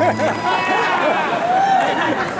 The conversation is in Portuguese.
Ha ha ha!